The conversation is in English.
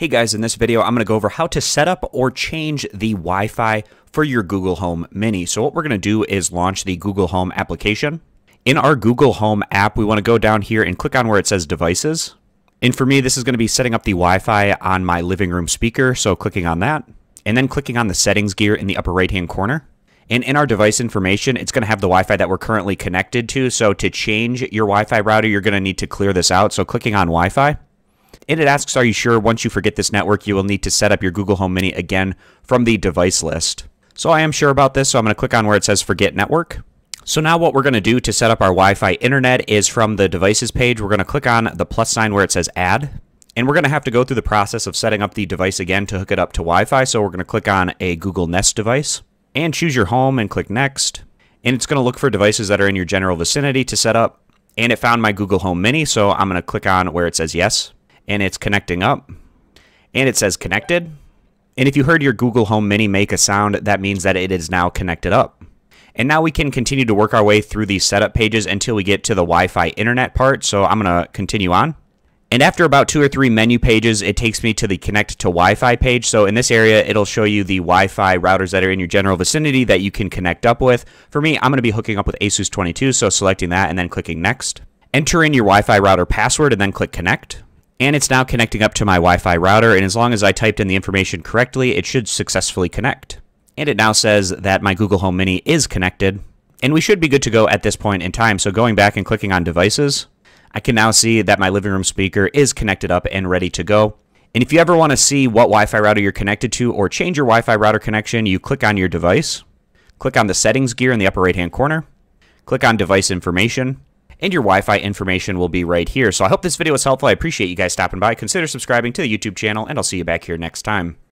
Hey guys, in this video, I'm going to go over how to set up or change the Wi-Fi for your Google Home Mini. So what we're going to do is launch the Google Home application. In our Google Home app, we want to go down here and click on where it says devices. And for me, this is going to be setting up the Wi-Fi on my living room speaker. So clicking on that and then clicking on the settings gear in the upper right hand corner. And in our device information, it's going to have the Wi-Fi that we're currently connected to. So to change your Wi-Fi router, you're going to need to clear this out. So clicking on Wi-Fi and it asks, are you sure once you forget this network, you will need to set up your Google Home Mini again from the device list. So I am sure about this, so I'm going to click on where it says forget network. So now what we're going to do to set up our Wi-Fi internet is from the devices page, we're going to click on the plus sign where it says add. And we're going to have to go through the process of setting up the device again to hook it up to Wi-Fi. So we're going to click on a Google Nest device and choose your home and click next. And it's going to look for devices that are in your general vicinity to set up. And it found my Google Home Mini, so I'm going to click on where it says yes and it's connecting up and it says connected. And if you heard your Google Home Mini make a sound, that means that it is now connected up. And now we can continue to work our way through these setup pages until we get to the Wi-Fi internet part. So I'm going to continue on. And after about two or three menu pages, it takes me to the connect to Wi-Fi page. So in this area, it'll show you the Wi-Fi routers that are in your general vicinity that you can connect up with. For me, I'm going to be hooking up with Asus 22, so selecting that and then clicking next. Enter in your Wi-Fi router password and then click connect and it's now connecting up to my Wi-Fi router, and as long as I typed in the information correctly, it should successfully connect. And it now says that my Google Home Mini is connected, and we should be good to go at this point in time. So going back and clicking on devices, I can now see that my living room speaker is connected up and ready to go. And if you ever want to see what Wi-Fi router you're connected to or change your Wi-Fi router connection, you click on your device, click on the settings gear in the upper right hand corner, click on device information, and your Wi-Fi information will be right here. So I hope this video was helpful. I appreciate you guys stopping by. Consider subscribing to the YouTube channel, and I'll see you back here next time.